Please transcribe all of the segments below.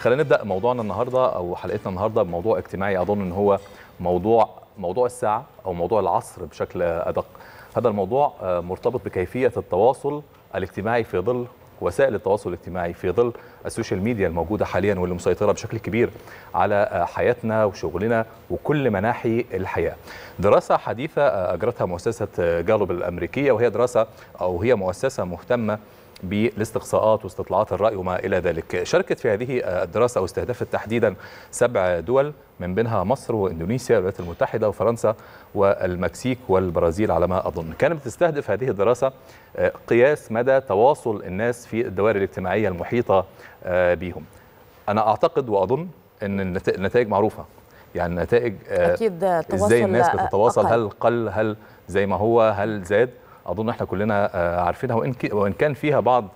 خلينا نبدأ موضوعنا النهارده أو حلقتنا النهارده بموضوع اجتماعي أظن إن هو موضوع موضوع الساعة أو موضوع العصر بشكل أدق هذا الموضوع مرتبط بكيفية التواصل الاجتماعي في ظل وسائل التواصل الاجتماعي في ظل السوشيال ميديا الموجودة حاليا واللي مسيطره بشكل كبير على حياتنا وشغلنا وكل مناحي الحياة. دراسة حديثة أجرتها مؤسسة جالوب الأمريكية وهي دراسة أو هي مؤسسة مهتمة بالاستقصاءات واستطلاعات الرأي وما إلى ذلك. شاركت في هذه الدراسة واستهدفت تحديدا سبع دول من بينها مصر وإندونيسيا والولايات المتحدة وفرنسا والمكسيك والبرازيل على ما أظن. كانت بتستهدف هذه الدراسة قياس مدى تواصل الناس في الدوائر الاجتماعية المحيطة بهم. أنا أعتقد وأظن أن النتائج معروفة. يعني النتائج أكيد إزاي الناس بتتواصل؟ أقل. هل قل؟ هل زي ما هو؟ هل زاد؟ أظن إحنا كلنا عارفينها. وإن وإن كان فيها بعض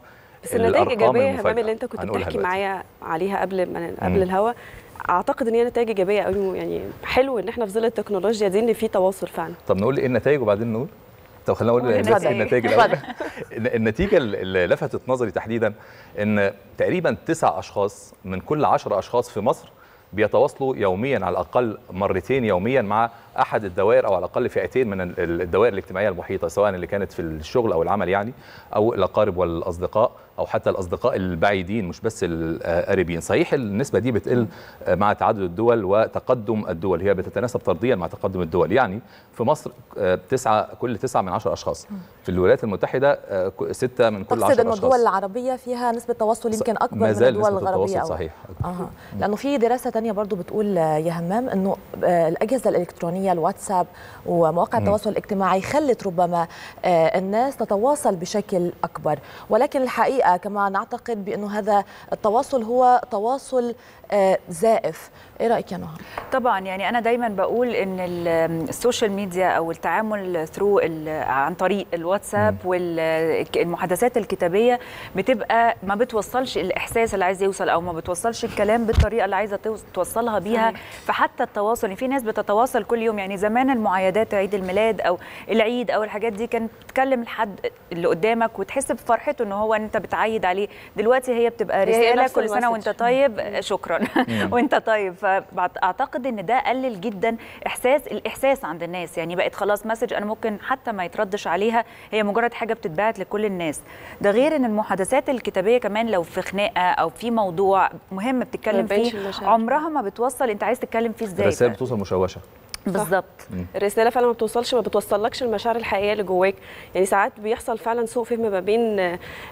بس النتائج إيجابية يا همام اللي أنت كنت بتحكي معايا عليها قبل ما قبل الهوا أعتقد إن هي نتائج إيجابية قوي يعني حلو إن إحنا في ظل التكنولوجيا دي إن في تواصل فعلا. طب نقول إيه النتائج وبعدين نقول؟ طب خلينا نقول النتائج. الأول. النتيجة اللي لفتت نظري تحديدا إن تقريبا تسع أشخاص من كل عشرة أشخاص في مصر بيتواصلوا يوميا على الأقل مرتين يوميا مع أحد الدوائر أو على الأقل فئتين من الدوائر الاجتماعية المحيطة سواء اللي كانت في الشغل أو العمل يعني أو الأقارب والأصدقاء أو حتى الأصدقاء البعيدين مش بس القريبين. صحيح النسبة دي بتقل مع تعدد الدول وتقدم الدول. هي بتتناسب طرديا مع تقدم الدول. يعني في مصر تسعة كل تسعة من عشر أشخاص. في الولايات المتحدة ستة من كل عشر تقصد انه أشخاص. الدول العربية فيها نسبة تواصل يمكن أكبر ما من الدول نسبة الغربية التواصل صحيح. أها. لأنه في دراسة ثانية برضه بتقول يا همام إنه الأجهزة الإلكترونية الواتساب ومواقع التواصل الاجتماعي خلت ربما الناس تتواصل بشكل أكبر. ولكن الحقيقة كما نعتقد بأنه هذا التواصل هو تواصل زائف. إيه رأيك يا نهى؟ طبعا يعني أنا دايما بقول إن ال social media أو التعامل through عن طريق الواتساب والمحادثات الكتابية بتبقى ما بتوصلش الإحساس اللي عايز يوصل أو ما بتوصلش الكلام بالطريقة اللي عايزة توصلها بيها. فحتى التواصل يعني في ناس بتتواصل كل يوم يعني زمان المعايدات عيد الميلاد أو العيد أو الحاجات دي كانت تكلم الحد اللي قدامك وتحس بفرحته إن هو أنت بتعيد عليه. دلوقتي هي بتبقى رسالة كل سنة وأنت طيب شكرا. وأنت طيب. فأعتقد إن ده قلل جدا إحساس الإحساس عند الناس. يعني بقت خلاص مسج أنا ممكن حتى ما يتردش عليها هي مجرد حاجة بتتبعت لكل الناس. ده غير إن المحادثات الكتابية كمان لو في خناقة أو في موضوع مهم بتتكلم فيه عمرها ما بتوصل أنت عايز تتكلم فيه إزاي الرسائل بتوصل مشوشة. بالظبط الرسالة فعلا ما بتوصلش ما بتوصلكش المشاعر الحقيقية اللي جواك. يعني ساعات بيحصل فعلا سوء فهم ما بين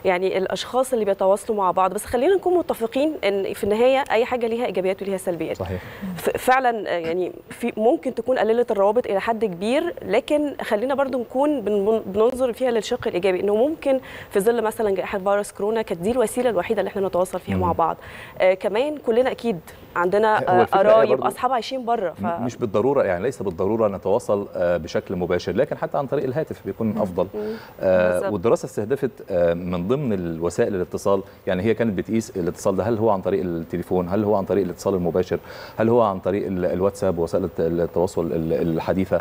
يعني الأشخاص اللي بيتواصلوا مع بعض. بس خلينا نكون متفقين إن في النهاية أي حاجة ليها إيجابيات وليها سلبيات. صحيح. فعلا يعني في ممكن تكون قللت الروابط إلى حد كبير لكن خلينا برضو نكون بننظر فيها للشق الإيجابي. إنه ممكن في ظل مثلا جائحة فيروس كورونا كانت دي الوسيلة الوحيدة اللي إحنا نتواصل فيها مم. مع بعض. آه كمان كلنا أكيد عندنا قرايب أصحاب عايشين بره ف... مش بالضرورة يعني ليس بالضرورة نتواصل بشكل مباشر لكن حتى عن طريق الهاتف بيكون أفضل. آه والدراسة استهدفت آه من ضمن الوسائل الاتصال. يعني هي كانت بتقيس الاتصال ده هل هو عن طريق التليفون؟ هل هو عن طريق الاتصال المباشر؟ هل هو عن طريق الواتساب ووسائل التواصل الحديثة؟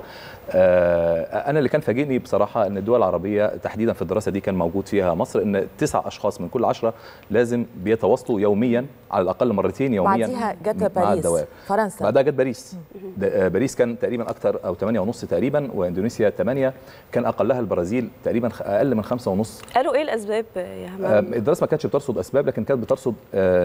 آه أنا اللي كان فاجئني بصراحة إن الدول العربية تحديدا في الدراسة دي كان موجود فيها مصر إن تسع أشخاص من كل عشرة لازم بيتواصلوا يوميا على الأقل مرتين يوميا بعدها جت باريس فرنسا. بعدها جت باريس. باريس كان تقريبا أكثر أو 8 ونص تقريبا وإندونيسيا 8 كان أقلها البرازيل تقريبا أقل من 5 ونص. قالوا إيه الأسباب يا همام؟ الدراسة ما كانتش بترصد أسباب لكن كانت بترصد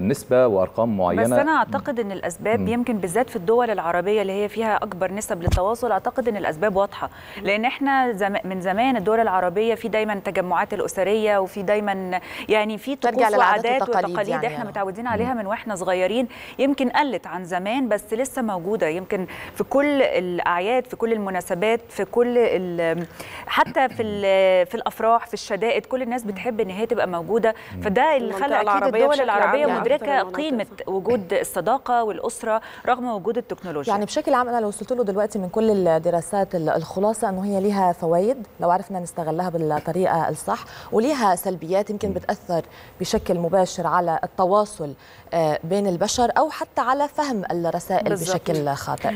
نسبة وأرقام معينة. بس أنا أعتقد إن الأسباب م. يمكن بالذات في الدول العربية اللي هي فيها أكبر نسب للتواصل أعتقد إن الأسباب واضحة. لأن إحنا زم من زمان الدول العربية في دايما التجمعات الأسرية وفي دايما يعني في طقوس وعادات وتقاليد يعني إحنا متعودين عليها من وإحنا صغيرين. يمكن قلت عن زمان بس لسه موجودة. يمكن في كل الأعياد في كل المناسبات في كل حتى في في الأفراح في الشدائد كل الناس بتحب إن هي تبقى موجودة. فده اللي خلى أكيد الدول العربية مدركة قيمة وجود الصداقة والأسرة رغم وجود التكنولوجيا. يعني بشكل عام أنا لو وصلت له دلوقتي من كل الدراسات الخلاصة إنه هي ليها فوائد لو عرفنا نستغلها بالطريقة الصح وليها سلبيات يمكن بتأثر بشكل مباشر على التواصل بين البشر أو حتى على فهم الرسائل بالزبط. بشكل خاطئ.